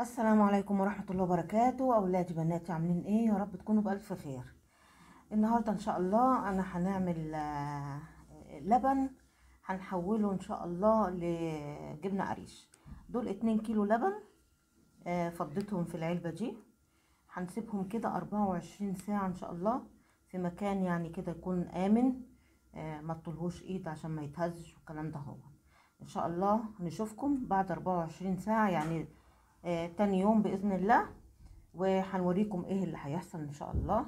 السلام عليكم ورحمة الله وبركاته. أولادي بناتي عاملين إيه؟ يا رب تكونوا بألف خير. النهاردة إن شاء الله أنا هنعمل آه، لبن هنحوله إن شاء الله لجبنة قريش. دول اتنين كيلو لبن آه، فضيتهم في العلبة دي. هنسيبهم كده أربعة وعشرين ساعة إن شاء الله في مكان يعني كده يكون آمن آه، ما تطلهوش إيد عشان ما يتهزش والكلام ده هو. إن شاء الله نشوفكم بعد أربعة وعشرين ساعة يعني آه، تاني يوم بإذن الله وهنوريكم إيه اللي هيحصل إن شاء الله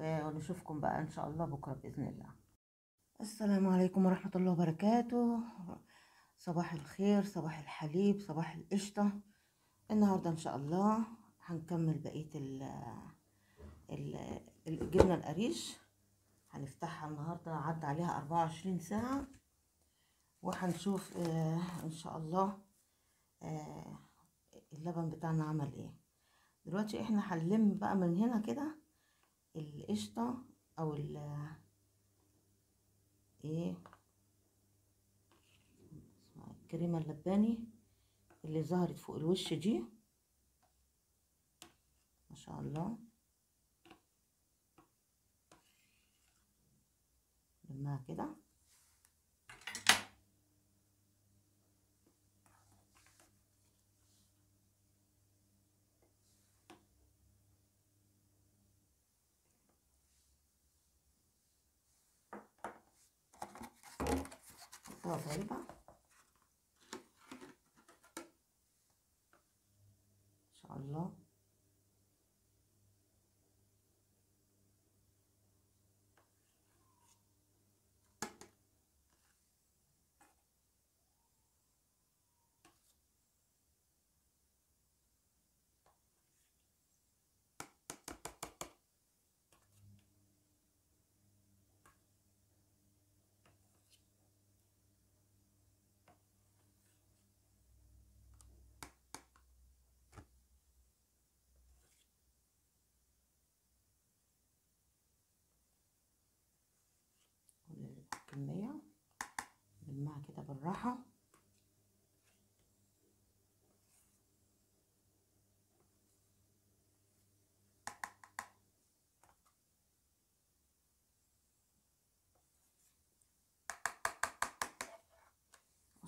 آه، ونشوفكم بقى إن شاء الله بكرة بإذن الله. السلام عليكم ورحمة الله وبركاته. صباح الخير صباح الحليب صباح القشطة. النهاردة إن شاء الله هنكمل بقية ال ال- الجبنة القريش. هنفتحها النهاردة عدى عليها أربعة وعشرين ساعة وهنشوف آه، إن شاء الله آه، اللبن بتاعنا عمل إيه. دلوقتي إحنا هنلم بقى من هنا كده القشطة أو ال إيه اسمها الكريمة اللباني اللي ظهرت فوق الوش دي. ما شاء الله. كده. Ahorra.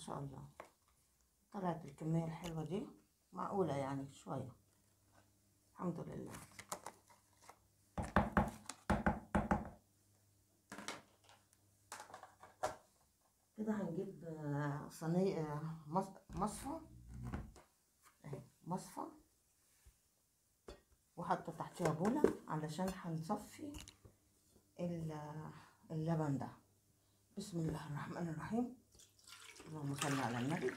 شاء الله. طلعت الكمية الحلوة دي. معقولة يعني شوية. الحمد لله. كده هنجيب آه، صينية آه، مص- مصفى. مصفى. وحاطة تحتها بولة علشان هنصفي ال- اللبن ده. بسم الله الرحمن الرحيم. اللهم صل على النبي.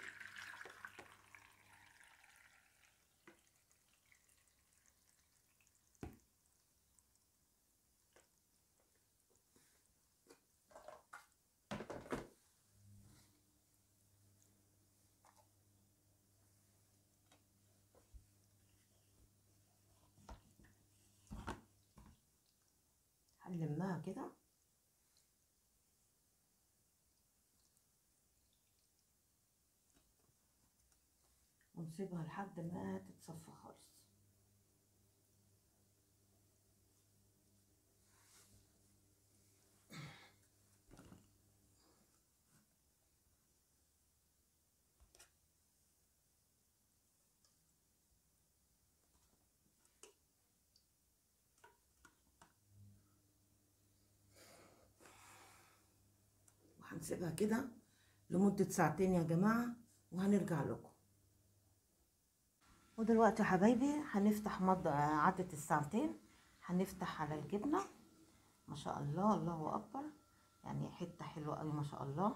هنلمها كده. ونسيبها لحد ما تتصفى خالص. وهنسيبها كده لمدة ساعتين يا جماعة وهنرجع لكم. ودلوقتي يا حبايبي هنفتح مض عدة الساعتين. هنفتح على الجبنة. ما شاء الله الله أكبر. يعني حتة حلوة أوي ما شاء الله.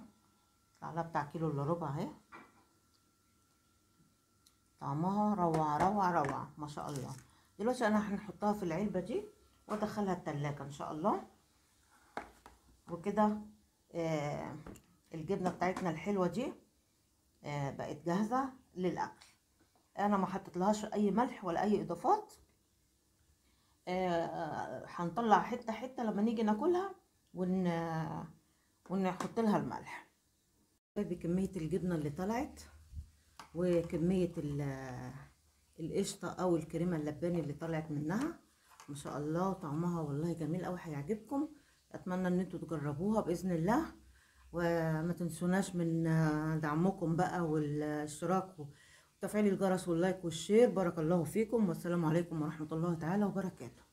طلع بتاع كيلو إلا ربع أهي. طعمها روعة روعة روعة ما شاء الله. دلوقتي أنا هنحطها في العلبة دي وأدخلها التلاجة إن شاء الله. وكده آه الجبنة بتاعتنا الحلوة دي آه بقت جاهزة للأكل. أنا ما حطيتلهاش أي ملح ولا أي إضافات. آه، هنطلع آه حتة حتة لما نيجي ناكلها ون ونحط لها الملح طيب كميه الجبنة اللي طلعت وكمية القشطة أو الكريمة اللباني اللي طلعت منها. ما شاء الله طعمها والله جميل قوي هيعجبكم. أتمنى إن أنتوا تجربوها بإذن الله. وما تنسوناش من دعمكم بقى والاشتراك تفعيل الجرس واللايك والشير. بارك الله فيكم والسلام عليكم ورحمة الله تعالى وبركاته.